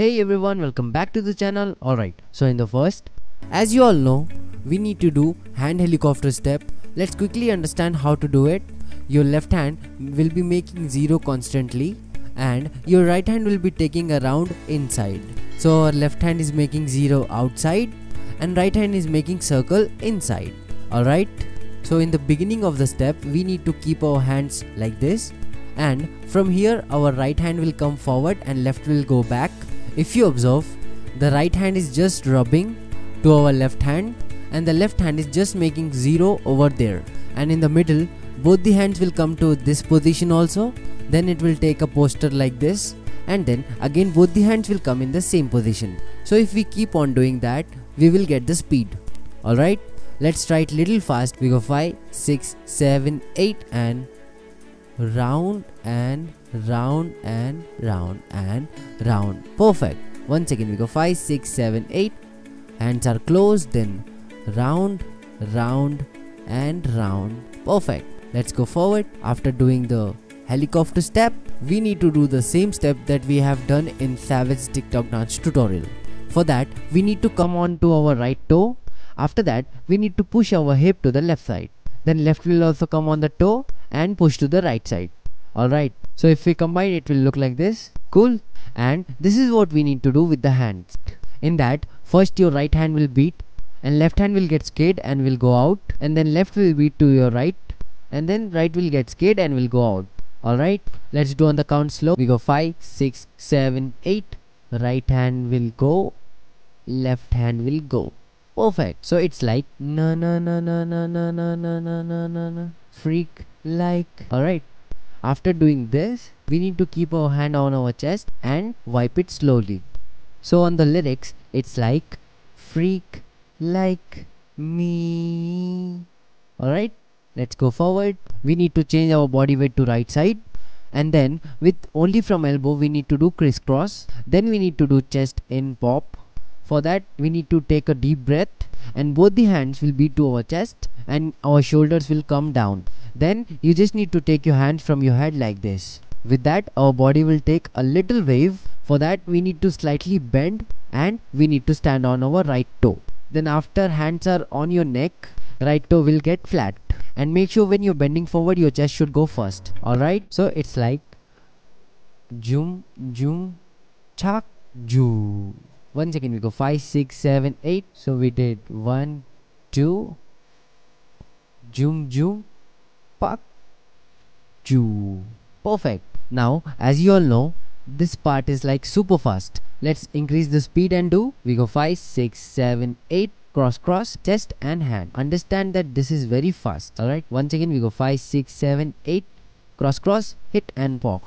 Hey everyone, welcome back to the channel. Alright, so in the first, as you all know, we need to do hand helicopter step. Let's quickly understand how to do it. Your left hand will be making 0 constantly and your right hand will be taking a round inside. So our left hand is making 0 outside and right hand is making circle inside. Alright, so in the beginning of the step, we need to keep our hands like this and from here our right hand will come forward and left will go back. If you observe, the right hand is just rubbing to our left hand and the left hand is just making 0 over there. And in the middle both the hands will come to this position also. Then it will take a posture like this. And then again both the hands will come in the same position. So if we keep on doing that we will get the speed. Alright? Let's try it little fast. We go 5 6 7 8 and round and round and round and round. Perfect. Once again we go 5 6 7 8 hands are closed then round round and round. Perfect. Let's go forward. After doing the helicopter step we need to do the same step that we have done in savage tiktok dance tutorial. For that we need to come on to our right toe. After that we need to push our hip to the left side. Then left will also come on the toe and push to the right side. Alright so if we combine it will look like this cool and this is what we need to do with the hands in that first your right hand will beat and left hand will get scared and will go out and then left will beat to your right and then right will get scared and will go out alright let's do on the count slow we go 5 6 7 8 right hand will go left hand will go perfect so it's like na na na na na na na na na na na freak like alright after doing this we need to keep our hand on our chest and wipe it slowly. So on the lyrics it's like freak like me. Alright let's go forward. We need to change our body weight to right side. And then with only from elbow we need to do crisscross. Then we need to do chest in pop. For that we need to take a deep breath. And both the hands will be to our chest and our shoulders will come down then you just need to take your hands from your head like this. With that our body will take a little wave. For that we need to slightly bend and we need to stand on our right toe. Then after hands are on your neck right toe will get flat. And make sure when you're bending forward your chest should go first. Alright? So it's like zoom zoom chak joo once again we go 5 6 7 8 so we did 1 2 zoom zoom perfect. Now as you all know this part is like super fast. Let's increase the speed and do. We go 5 6 7 8 cross cross. Chest and hand. Understand that this is very fast. Alright? Once again we go 5 6 7 8 cross cross. Hit and poke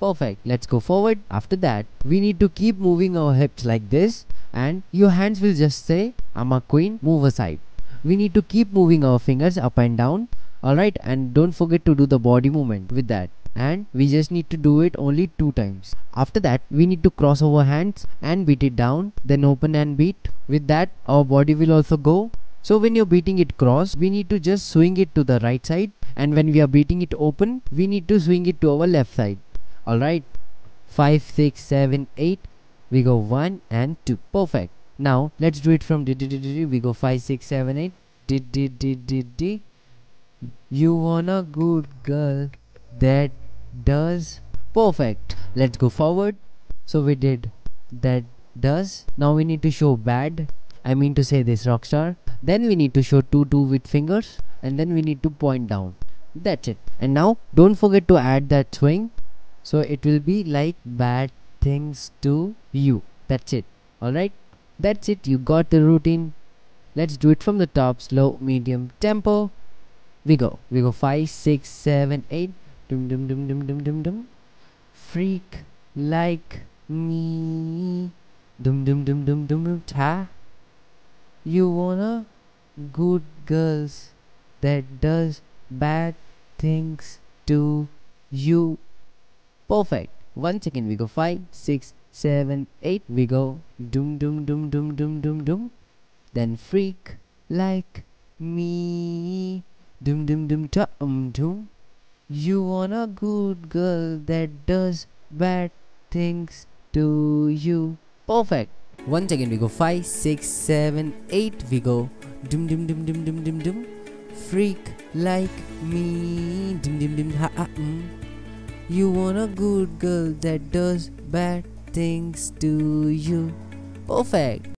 perfect. Let's go forward. After that we need to keep moving our hips like this. And your hands will just say i'm a queen. Move aside. We need to keep moving our fingers up and down alright and don't forget to do the body movement with that. And we just need to do it only two times. After that we need to cross our hands and beat it down then open and beat. With that our body will also go. So when you're beating it cross we need to just swing it to the right side. And when we are beating it open we need to swing it to our left side. Alright 5 6 7 8 we go 1 and 2 perfect. Now let's do it from d d d d we go 5 6 7 8 d d d d d you want a good girl that does perfect. Let's go forward. So we did. That does. Now we need to show bad. I mean to say this rockstar then we need to show 2 2 with fingers. And then we need to point down. That's it. And now don't forget to add that swing. So it will be like bad things to you. That's it. Alright? That's it. You got the routine. Let's do it from the top. Slow medium tempo we go we go 5 6 7 8 dum dum dum dum dum dum dum freak like me dum dum dum dum dum dum ta you wanna good girls that does bad things to you perfect once again we go 5 6 7 8 we go dum dum dum dum dum dum dum then freak like me dum dum dum dum dum you want a good girl that does bad things to you. Perfect. Once again we go 5, 6, 7, 8 we go dum dum dum dum dum dum dum freak like me dum dum dum ha ha mm. You want a good girl that does bad things to you. Perfect.